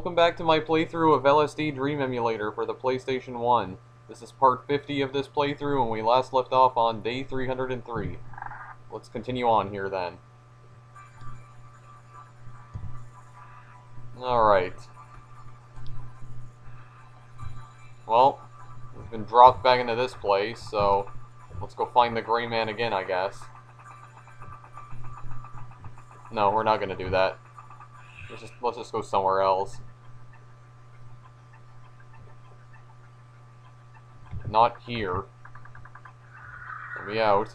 Welcome back to my playthrough of LSD Dream Emulator for the PlayStation 1. This is part 50 of this playthrough and we last left off on day 303. Let's continue on here then. Alright. Well, we've been dropped back into this place, so let's go find the Gray Man again, I guess. No, we're not gonna do that. Let's just let's just go somewhere else. Not here. Let me out.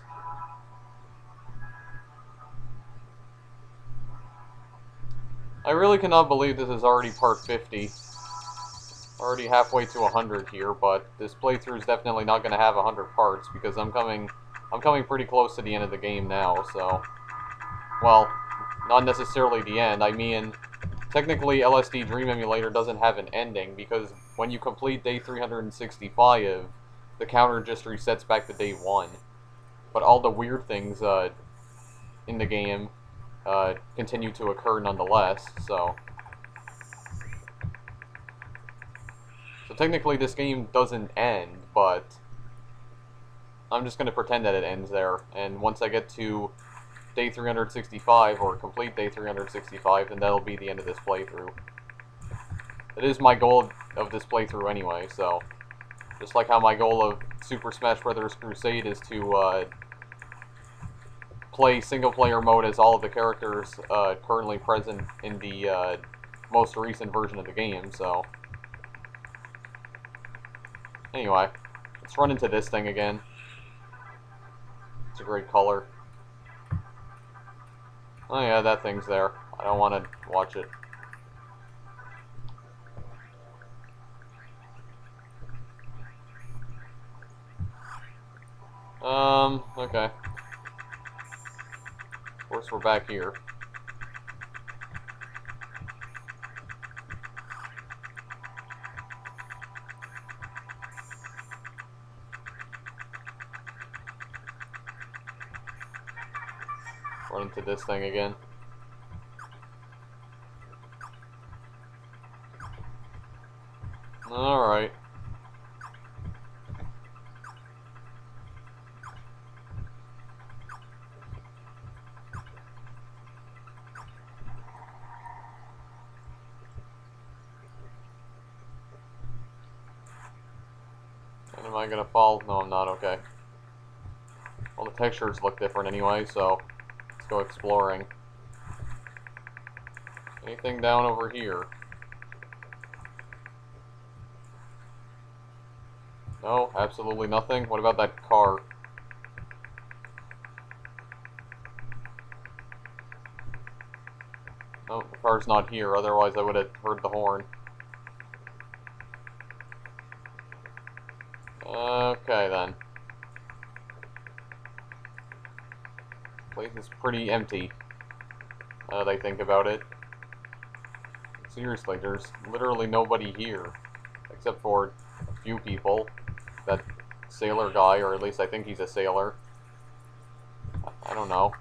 I really cannot believe this is already part 50. Already halfway to 100 here, but this playthrough is definitely not going to have 100 parts because I'm coming I'm coming pretty close to the end of the game now, so well, not necessarily the end. I mean, technically LSD Dream Emulator doesn't have an ending because when you complete day 365, the counter just resets back to day 1. But all the weird things uh, in the game uh, continue to occur nonetheless, so... So technically this game doesn't end, but I'm just going to pretend that it ends there, and once I get to day 365, or complete day 365, then that'll be the end of this playthrough. It is my goal of this playthrough anyway, so... Just like how my goal of Super Smash Bros. Crusade is to uh, play single-player mode as all of the characters uh, currently present in the uh, most recent version of the game, so... Anyway, let's run into this thing again. It's a great color. Oh yeah, that thing's there. I don't want to watch it. Um, okay. Of course, we're back here. Run into this thing again. Alright. I gonna fall? No, I'm not, okay. Well, the textures look different anyway, so let's go exploring. Anything down over here? No, absolutely nothing. What about that car? No, the car's not here, otherwise I would have heard the horn. Okay, then. Place is pretty empty, now that I think about it. Seriously, there's literally nobody here, except for a few people. That sailor guy, or at least I think he's a sailor. I don't know.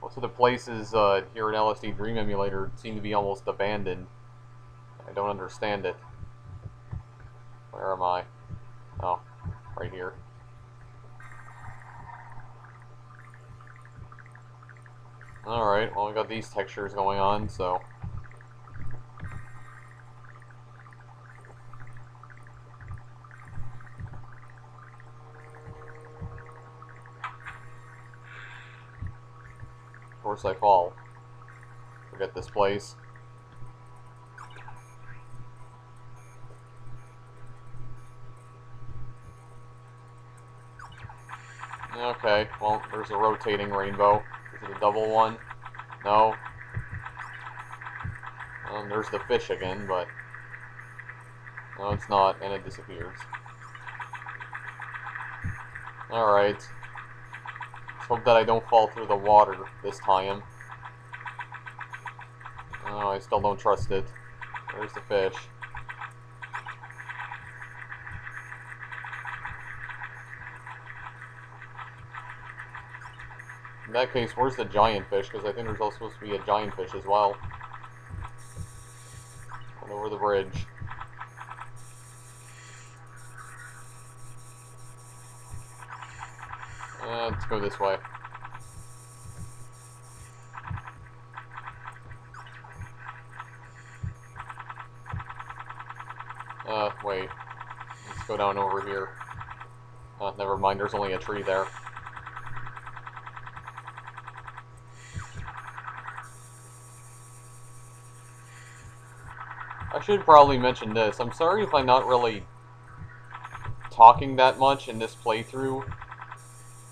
Most of the places uh, here in LSD Dream Emulator seem to be almost abandoned. Don't understand it. Where am I? Oh, right here. Alright, well we got these textures going on, so... Of course I fall. Forget this place. Okay, well, there's a rotating rainbow. Is it a double one? No. There's the fish again, but... No, it's not, and it disappears. Alright. Let's hope that I don't fall through the water this time. Oh, I still don't trust it. There's the fish. That case, where's the giant fish? Because I think there's also supposed to be a giant fish as well. Over the bridge. Uh, let's go this way. Uh, wait. Let's go down over here. Uh, never mind, there's only a tree there. Should probably mention this. I'm sorry if I'm not really talking that much in this playthrough.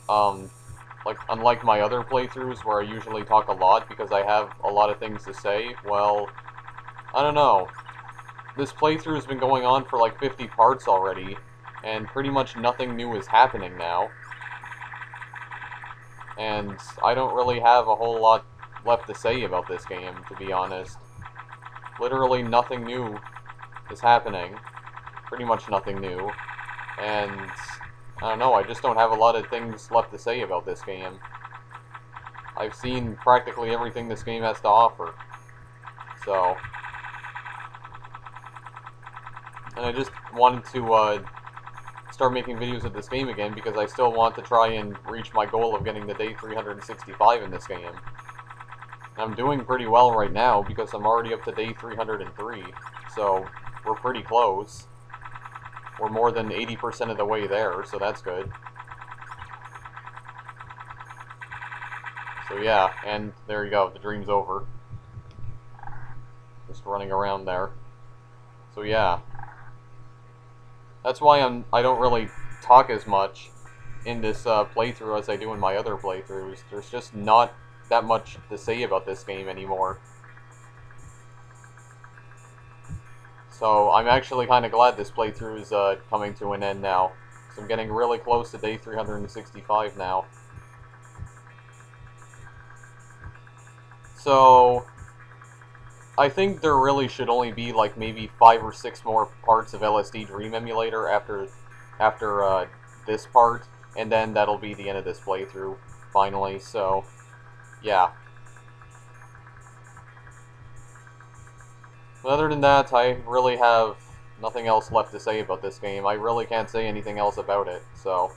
Um, like, unlike my other playthroughs where I usually talk a lot because I have a lot of things to say, well, I don't know. This playthrough has been going on for like 50 parts already, and pretty much nothing new is happening now. And I don't really have a whole lot left to say about this game, to be honest. Literally nothing new is happening. Pretty much nothing new. And, I don't know, I just don't have a lot of things left to say about this game. I've seen practically everything this game has to offer. So, and I just wanted to uh, start making videos of this game again because I still want to try and reach my goal of getting the day 365 in this game. I'm doing pretty well right now because I'm already up to day 303, so we're pretty close. We're more than 80% of the way there, so that's good. So yeah, and there you go, the dream's over. Just running around there. So yeah. That's why I'm I don't really talk as much in this uh, playthrough as I do in my other playthroughs. There's just not that much to say about this game anymore. So I'm actually kind of glad this playthrough is uh, coming to an end now. So I'm getting really close to day 365 now. So I think there really should only be like maybe five or six more parts of LSD Dream Emulator after after uh, this part, and then that'll be the end of this playthrough finally. So yeah. But other than that, I really have nothing else left to say about this game. I really can't say anything else about it, so...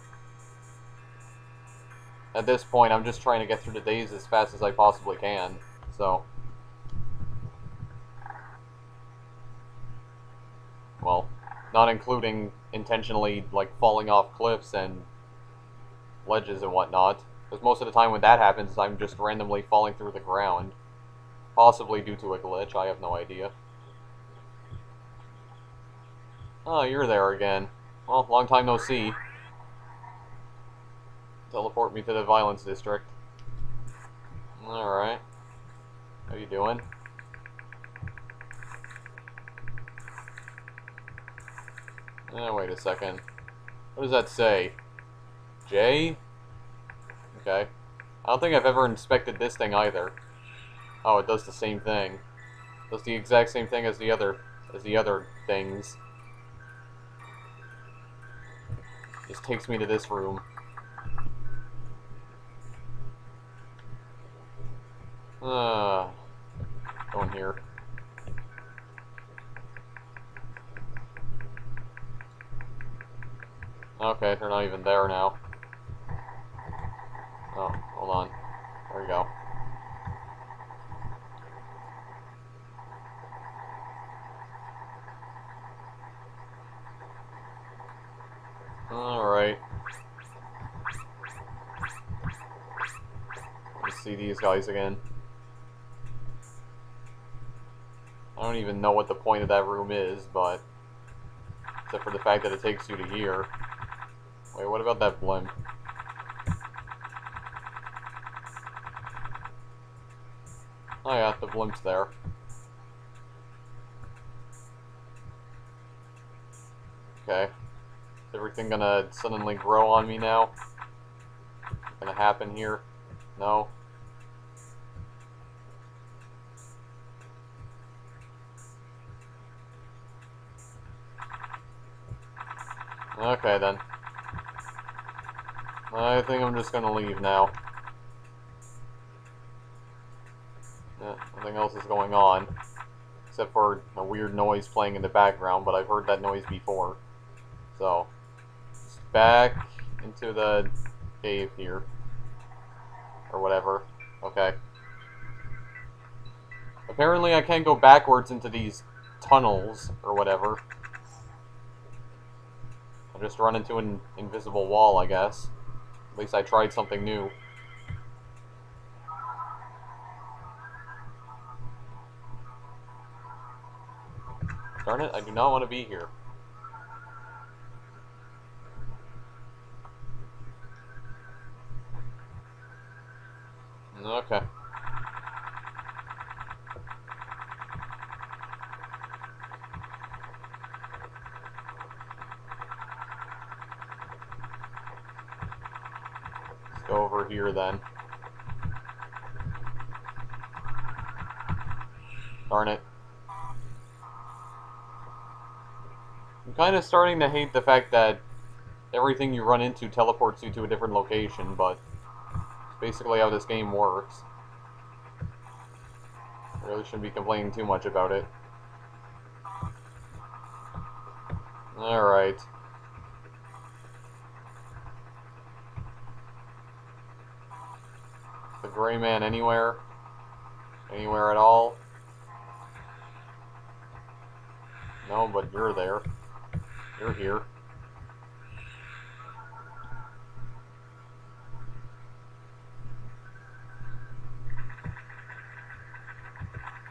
At this point, I'm just trying to get through the days as fast as I possibly can, so... Well, not including intentionally, like, falling off cliffs and ledges and whatnot. Because most of the time when that happens, I'm just randomly falling through the ground. Possibly due to a glitch, I have no idea. Oh, you're there again. Well, long time no see. Teleport me to the violence district. Alright. How you doing? Eh, wait a second. What does that say? J? Okay. I don't think I've ever inspected this thing either. Oh, it does the same thing. It does the exact same thing as the other as the other things. Just takes me to this room. Uh, going here. Okay, they're not even there now. Oh, hold on. There we go. Alright. Let's see these guys again. I don't even know what the point of that room is, but... Except for the fact that it takes you to here. Wait, what about that blimp? Blimp's there. Okay. Is everything gonna suddenly grow on me now? Gonna happen here? No? Okay then. I think I'm just gonna leave now. Yeah, nothing else is going on. Except for a weird noise playing in the background, but I've heard that noise before. So, back into the cave here. Or whatever. Okay. Apparently I can't go backwards into these tunnels, or whatever. I just run into an invisible wall, I guess. At least I tried something new. Darn it, I do not want to be here. Okay. Let's go over here then. Darn it. I'm kind of starting to hate the fact that everything you run into teleports you to a different location, but basically how this game works. I really shouldn't be complaining too much about it. Alright. The gray man anywhere? Anywhere at all? No, but you're there. You're here.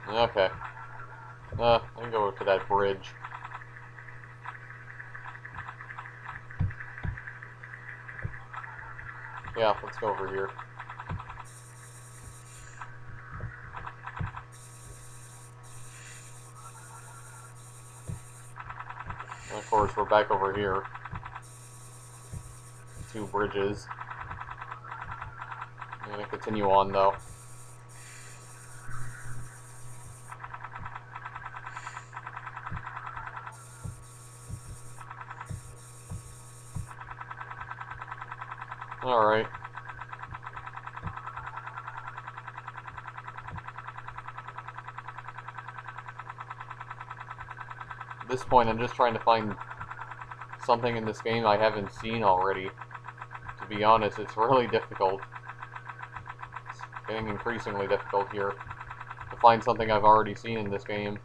Okay. Uh, let me go over to that bridge. Yeah, let's go over here. And of course, we're back over here. Two bridges. I'm gonna continue on though. Alright. This point, I'm just trying to find something in this game I haven't seen already. To be honest, it's really difficult. It's getting increasingly difficult here to find something I've already seen in this game.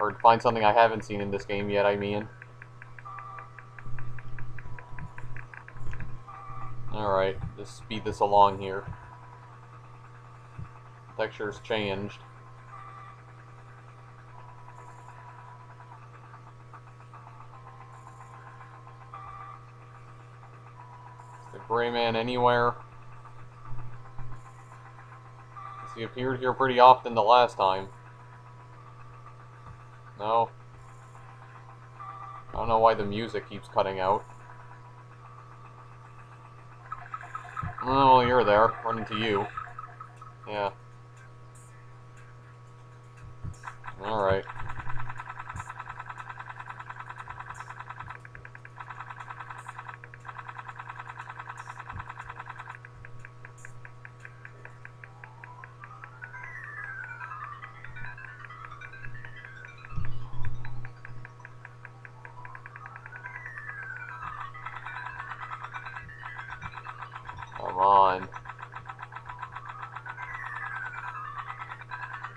Or find something I haven't seen in this game yet, I mean. Alright, just speed this along here. Texture's changed. Is the gray anywhere? He appeared here pretty often the last time. No. I don't know why the music keeps cutting out. Oh, well, you're there. Running to you. Yeah. Alright.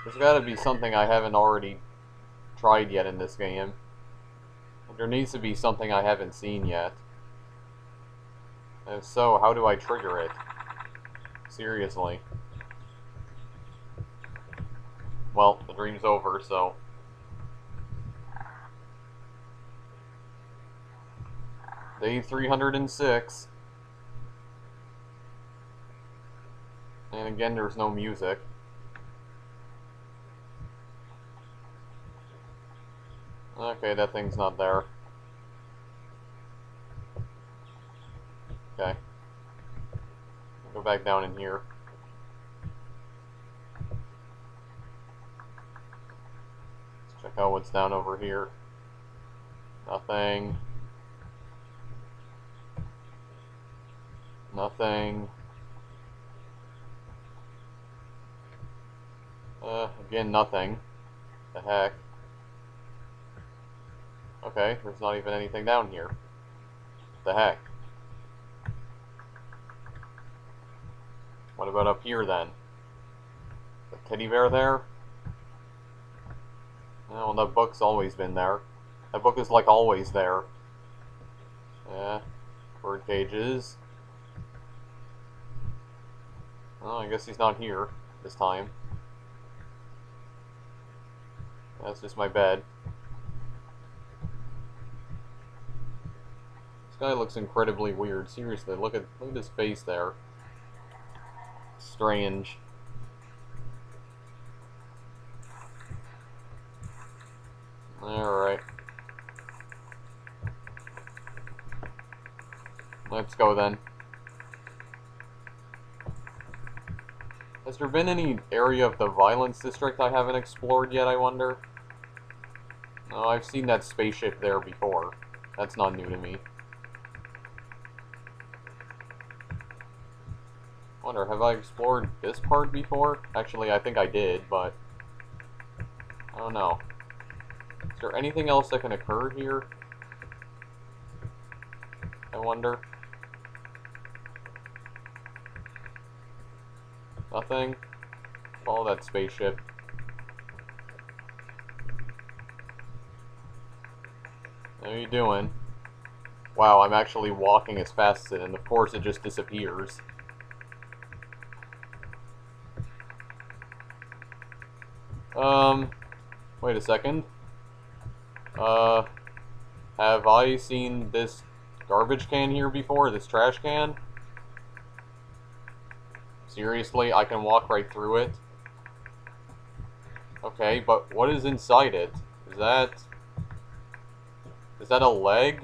There's gotta be something I haven't already tried yet in this game. There needs to be something I haven't seen yet. And if so, how do I trigger it? Seriously. Well, the dream's over, so... Day 306. And again, there's no music. Okay, that thing's not there. Okay. Go back down in here. Let's check out what's down over here. Nothing. Nothing. Uh, again, nothing. The heck? Okay, there's not even anything down here. What The heck? What about up here, then? The teddy bear there? Well, that book's always been there. That book is, like, always there. Yeah. Bird cages. Well, I guess he's not here this time. That's just my bed. Guy looks incredibly weird. Seriously, look at look at his face there. Strange. Alright. Let's go then. Has there been any area of the violence district I haven't explored yet, I wonder? Oh, I've seen that spaceship there before. That's not new to me. Wonder, have I explored this part before? Actually, I think I did, but... I don't know. Is there anything else that can occur here? I wonder. Nothing? Follow that spaceship. How are you doing? Wow, I'm actually walking as fast as it, and of course it just disappears. Um, wait a second. Uh, have I seen this garbage can here before? This trash can? Seriously, I can walk right through it? Okay, but what is inside it? Is that... Is that a leg?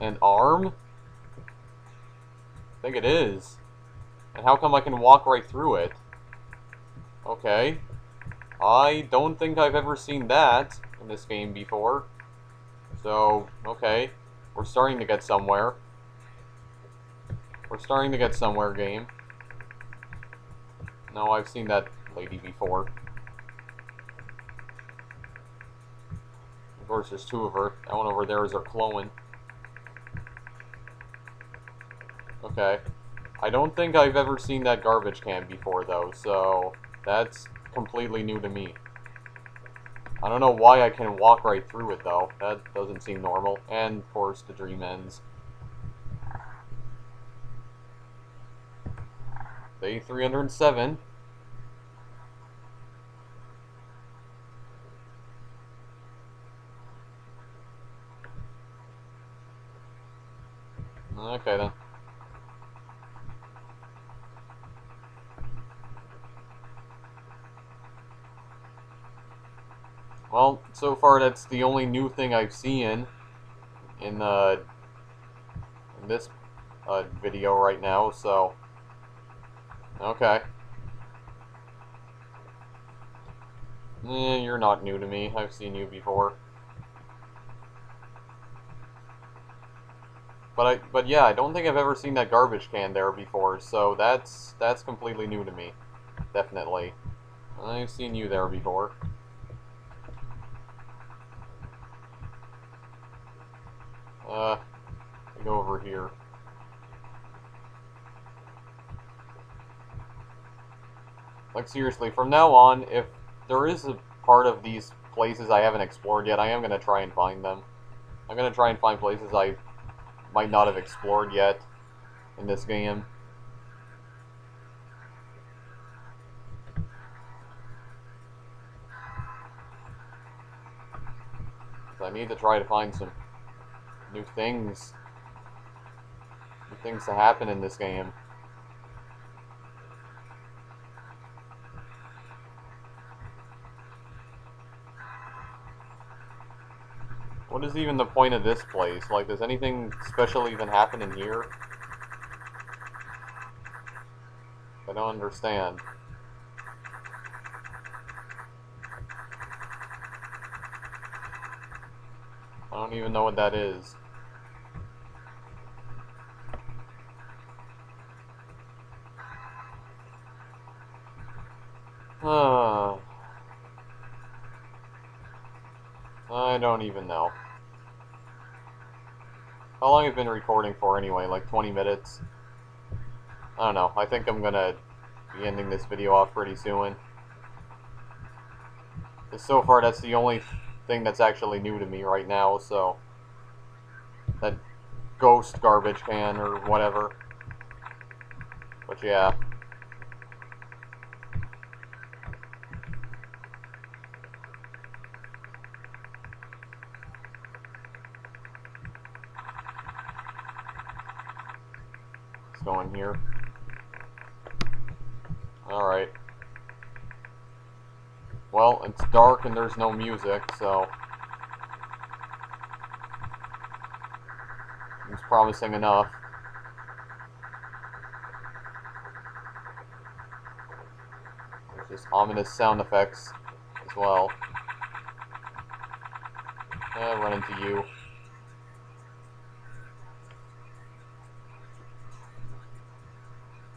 An arm? I think it is. And how come I can walk right through it? Okay. I don't think I've ever seen that in this game before. So, okay. We're starting to get somewhere. We're starting to get somewhere, game. No, I've seen that lady before. Of course, there's two of her. That one over there is her clone. Okay. I don't think I've ever seen that garbage can before, though, so that's completely new to me. I don't know why I can walk right through it, though. That doesn't seem normal. And, of course, the dream ends. Day 307. Okay then. Well, so far that's the only new thing I've seen in, uh, in this uh, video right now, so... Okay. Eh, you're not new to me. I've seen you before. But I, but yeah, I don't think I've ever seen that garbage can there before, so that's that's completely new to me. Definitely. I've seen you there before. Uh, go over here. Like seriously, from now on, if there is a part of these places I haven't explored yet, I am going to try and find them. I'm going to try and find places I might not have explored yet in this game. So I need to try to find some new things. New things to happen in this game. What is even the point of this place? Like, does anything special even happen in here? I don't understand. I don't even know what that is. Uh, I don't even know. How long I've been recording for anyway, like 20 minutes? I don't know, I think I'm gonna be ending this video off pretty soon. So far that's the only thing that's actually new to me right now, so... That ghost garbage can or whatever. But yeah. Let's go in here. Alright. Well, it's dark and there's no music, so... It's promising enough. There's just ominous sound effects as well. Eh, run into you.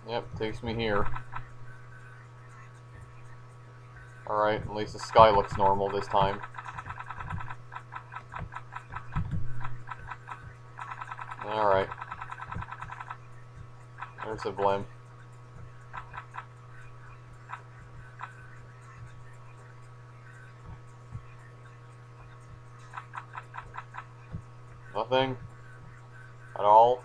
Yep, takes me here. Alright, at least the sky looks normal this time. Alright. There's a blimp. Nothing? At all?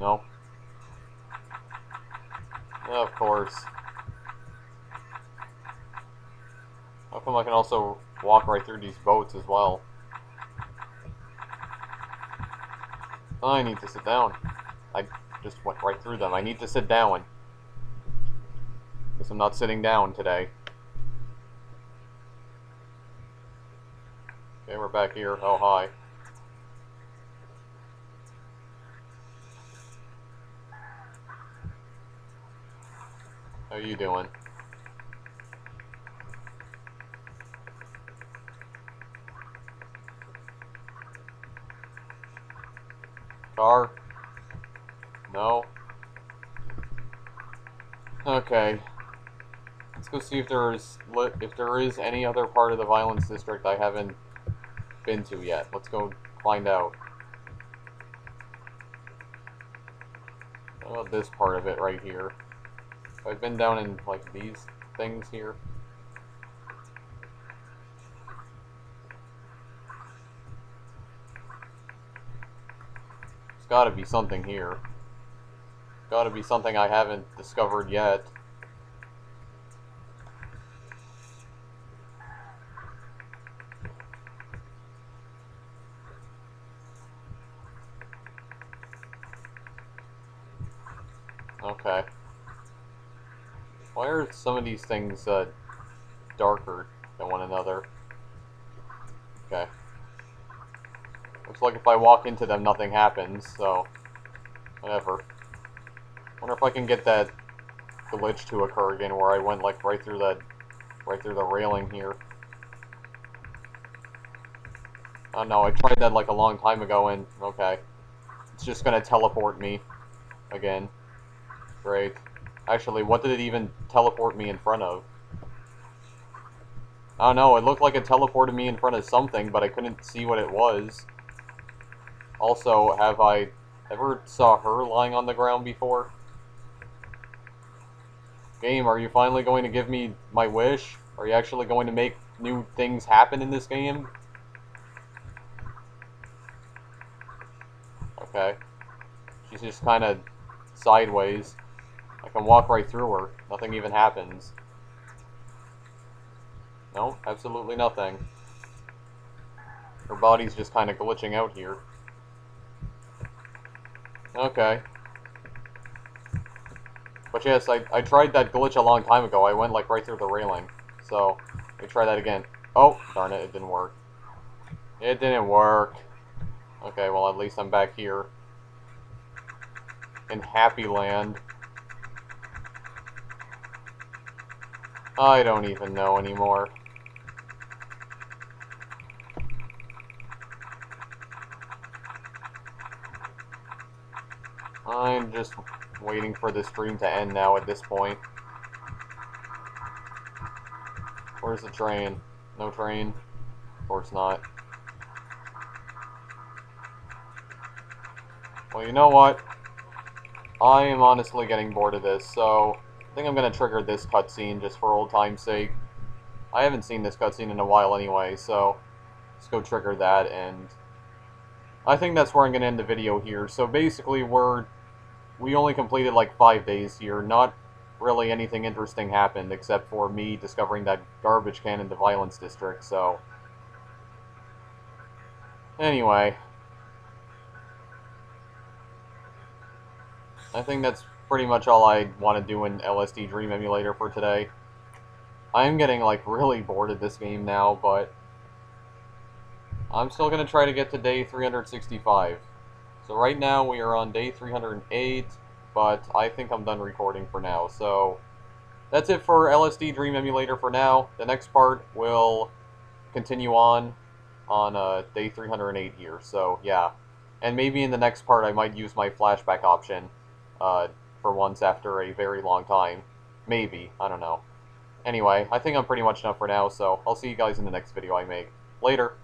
No. Yeah, of course. How come I can also walk right through these boats as well? I need to sit down. I just went right through them. I need to sit down. Guess I'm not sitting down today. Okay, we're back here. Oh, hi. How you doing? Car? No? Okay. Let's go see if there is if there is any other part of the violence district I haven't been to yet. Let's go find out. What about this part of it right here? I've been down in like these things here. Gotta be something here. Gotta be something I haven't discovered yet. Okay. Why are some of these things uh, darker than one another? Okay. Like if I walk into them, nothing happens, so... Whatever. wonder if I can get that glitch to occur again where I went, like, right through that... Right through the railing here. Oh no, I tried that, like, a long time ago, and... Okay. It's just gonna teleport me. Again. Great. Actually, what did it even teleport me in front of? Oh, Don't know, it looked like it teleported me in front of something, but I couldn't see what it was. Also, have I ever saw her lying on the ground before? Game, are you finally going to give me my wish? Are you actually going to make new things happen in this game? Okay. She's just kind of sideways. I can walk right through her. Nothing even happens. No, absolutely nothing. Her body's just kind of glitching out here. Okay. But yes, I, I tried that glitch a long time ago. I went like right through the railing. So, let me try that again. Oh, darn it, it didn't work. It didn't work. Okay, well at least I'm back here. In Happy Land. I don't even know anymore. Just waiting for the stream to end now at this point. Where's the train? No train. Of course not. Well, you know what? I am honestly getting bored of this, so I think I'm going to trigger this cutscene just for old time's sake. I haven't seen this cutscene in a while anyway, so let's go trigger that, and I think that's where I'm going to end the video here. So basically, we're we only completed like five days here. Not really anything interesting happened except for me discovering that garbage can in the violence district, so... Anyway. I think that's pretty much all I want to do in LSD Dream Emulator for today. I'm getting, like, really bored of this game now, but... I'm still going to try to get to day 365. So right now we are on day 308, but I think I'm done recording for now. So that's it for LSD Dream Emulator for now. The next part will continue on on uh, day 308 here. So yeah, and maybe in the next part I might use my flashback option uh, for once after a very long time. Maybe, I don't know. Anyway, I think I'm pretty much done for now, so I'll see you guys in the next video I make. Later!